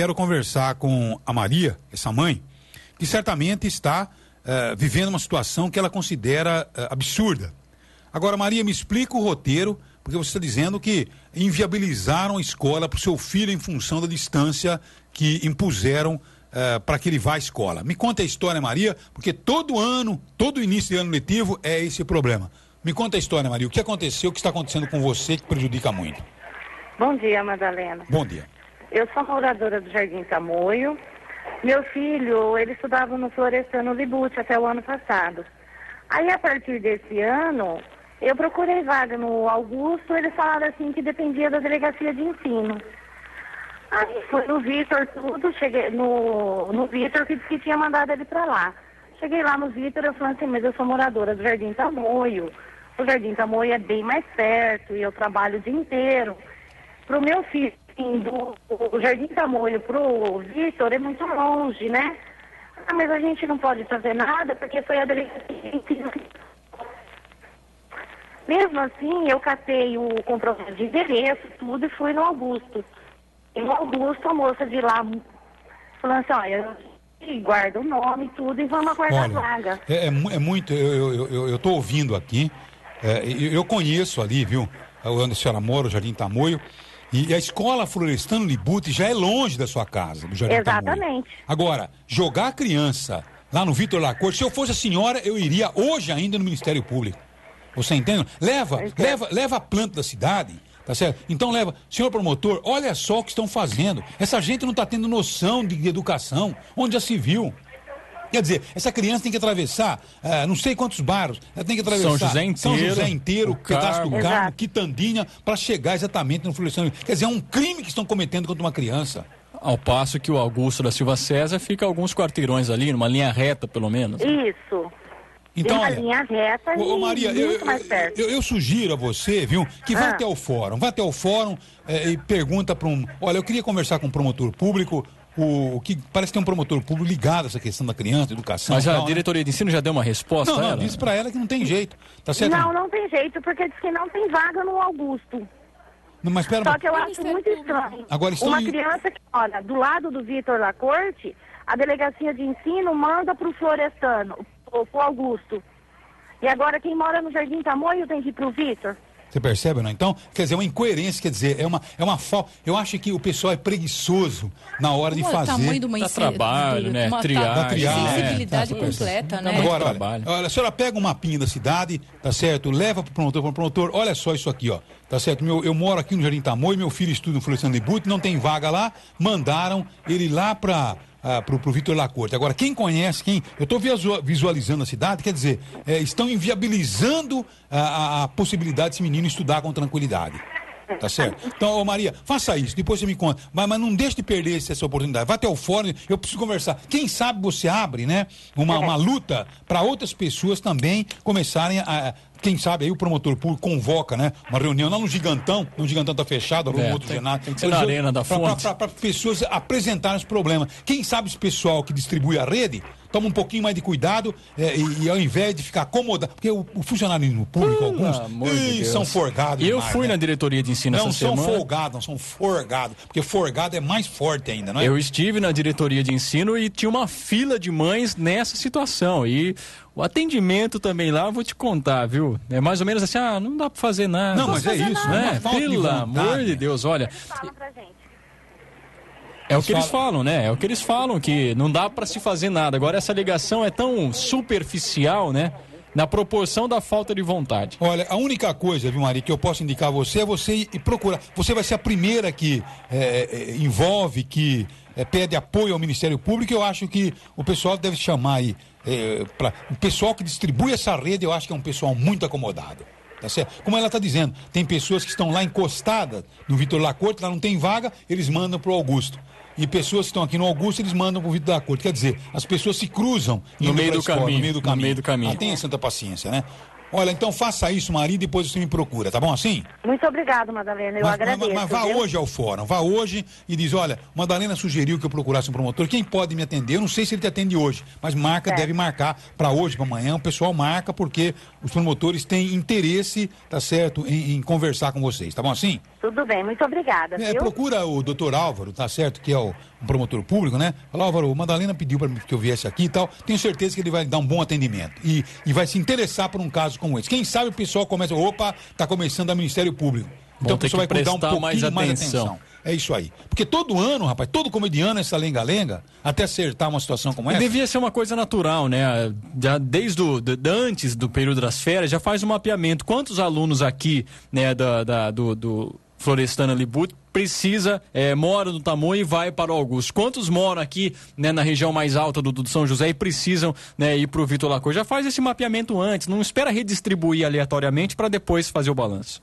Quero conversar com a Maria, essa mãe, que certamente está uh, vivendo uma situação que ela considera uh, absurda. Agora, Maria, me explica o roteiro, porque você está dizendo que inviabilizaram a escola para o seu filho em função da distância que impuseram uh, para que ele vá à escola. Me conta a história, Maria, porque todo ano, todo início de ano letivo é esse problema. Me conta a história, Maria. O que aconteceu, o que está acontecendo com você que prejudica muito? Bom dia, Madalena. Bom dia. Eu sou moradora do Jardim Tamoio. Meu filho, ele estudava no Florestano Libute até o ano passado. Aí, a partir desse ano, eu procurei vaga no Augusto, eles falaram assim que dependia da delegacia de ensino. Aí foi no Vitor tudo, cheguei no, no Vitor que que tinha mandado ele para lá. Cheguei lá no Vitor, eu falei assim, mas eu sou moradora do Jardim Tamoio. O Jardim Tamoio é bem mais perto e eu trabalho o dia inteiro. Para o meu filho do, do Jardim Tamoio para o Vitor é muito longe, né? Ah, mas a gente não pode fazer nada porque foi a delegacia Mesmo assim, eu catei o comprovante de endereço, tudo, e fui no Augusto. E no Augusto, a moça de lá falou assim, olha, guarda o nome e tudo e vamos aguardar olha, a vaga. É, é, é muito, eu estou ouvindo aqui, é, eu, eu, conheço ali, viu, onde a senhora mora, o Jardim Tamoio, e a escola Florestano Libute já é longe da sua casa, do Jardim Exatamente. Tamoio. Agora, jogar a criança lá no Vitor Lacorte, se eu fosse a senhora, eu iria hoje ainda no Ministério Público. Você entende? Leva, leva, leva a planta da cidade, tá certo? Então leva, senhor promotor, olha só o que estão fazendo. Essa gente não está tendo noção de, de educação, onde já se viu. Quer dizer, essa criança tem que atravessar uh, não sei quantos bairros, ela tem que atravessar São José inteiro, São José inteiro pedaço do Carmo, Quitandinha, para chegar exatamente no Florescimento. Quer dizer, é um crime que estão cometendo contra uma criança. Ao passo que o Augusto da Silva César fica alguns quarteirões ali, numa linha reta, pelo menos. Isso. Então, uma linha reta ô, Maria, eu. Eu, eu, sugiro a você, viu, que vá ah. até o fórum, vá até o fórum é, e pergunta para um. Olha, eu queria conversar com um promotor público o, que parece que tem um promotor público ligado a essa questão da criança, educação. Mas a tal, né? diretoria né? de ensino já deu uma resposta? Não, não, disse para ela que não tem jeito. Tá certo? Não, não tem jeito, porque diz que não tem vaga no Augusto. Não, mas pera, Só que eu acho muito estranho. Agora, estão... Uma criança que, olha, do lado do Vitor Lacorte, a delegacia de ensino manda para o Florestano, para o Augusto. E agora quem mora no Jardim Tamoio tem que ir para o Vitor. Você percebe, não? Então, quer dizer, é uma incoerência, quer dizer, é uma, é uma falta. Eu acho que o pessoal é preguiçoso na hora de fazer. O tamanho do uma trabalho, né? Tá triagem, é, completa, né? Agora, olha, olha, a senhora pega um mapinha da cidade, tá certo? Leva para o promotor, para o promotor, olha só isso aqui, ó. Tá certo? Meu, eu moro aqui no Jardim Tamoio, meu filho estuda no Florescendo de Bute, não tem vaga lá, mandaram ele lá para ah, para o Vitor Lacorte. Agora, quem conhece, quem. Eu estou visualizando a cidade, quer dizer, é, estão inviabilizando a, a, a possibilidade desse menino estudar com tranquilidade. Tá certo? Então, ô Maria, faça isso, depois você me conta. Mas, mas não deixe de perder essa oportunidade. Vá até o fórum, eu preciso conversar. Quem sabe você abre, né? Uma, uma luta para outras pessoas também começarem a, quem sabe aí o promotor público convoca, né? Uma reunião lá no Gigantão, no Gigantão tá fechado, no é, outro tem, Tem que ser na arena da fonte. Para pessoas apresentarem os problemas. Quem sabe esse pessoal que distribui a rede toma um pouquinho mais de cuidado é, e, e, ao invés de ficar acomodado. Porque o, o funcionário público, alguns, de são forgados. Eu fui né? na diretoria de ensino não essa semana. Não são folgados, não são forgados. Porque forgado é mais forte ainda, não é? Eu estive na diretoria de ensino e tinha uma fila de mães nessa situação. E o atendimento também lá, vou te contar, viu? É mais ou menos assim, ah, não dá pra fazer nada. Não, mas é isso, né? Pelo amor de Deus, olha. É o que eles falam, né? É o que eles falam, que não dá para se fazer nada. Agora, essa ligação é tão superficial, né? Na proporção da falta de vontade. Olha, a única coisa, viu, Mari, que eu posso indicar a você é você ir procurar. Você vai ser a primeira que é, é, envolve, que é, pede apoio ao Ministério Público. Eu acho que o pessoal deve chamar aí. É, pra, o pessoal que distribui essa rede, eu acho que é um pessoal muito acomodado. Tá certo? Como ela está dizendo, tem pessoas que estão lá encostadas no Vitor Lacorte, lá não tem vaga, eles mandam para o Augusto e pessoas que estão aqui no Augusto, eles mandam pro Vitor da Corte. Quer dizer, as pessoas se cruzam no meio, escola, caminho, no meio do caminho. No meio do caminho. Ah, tenha santa paciência, né? Olha, então faça isso, Maria, e depois você me procura, tá bom assim? Muito obrigado, Madalena, eu mas, agradeço. Mas, mas vá viu? hoje ao fórum, vá hoje e diz, olha, Madalena sugeriu que eu procurasse um promotor, quem pode me atender? Eu não sei se ele te atende hoje, mas marca, deve marcar para hoje, para amanhã, o pessoal marca porque os promotores têm interesse, tá certo, em, em conversar com vocês, tá bom assim? Tudo bem, muito obrigada, é? Procura o doutor Álvaro, tá certo, que é o, um promotor público, né? Fala, Álvaro, o Madalena pediu para que eu viesse aqui e tal. Tenho certeza que ele vai dar um bom atendimento e, e vai se interessar por um caso como esse. Quem sabe o pessoal começa, opa, está começando a Ministério Público. Então o pessoal vai dar um pouquinho mais atenção. mais atenção. É isso aí. Porque todo ano, rapaz, todo comediano essa lenga-lenga, até acertar uma situação como essa. Devia ser uma coisa natural, né? Já desde o, de, antes do período das férias, já faz um mapeamento. Quantos alunos aqui, né, da, da do, do Florestana Libut precisa, é, mora no Tamoio e vai para o Augusto. Quantos moram aqui né, na região mais alta do, do São José e precisam né, ir para o Vitor Lacor? Já faz esse mapeamento antes, não espera redistribuir aleatoriamente para depois fazer o balanço.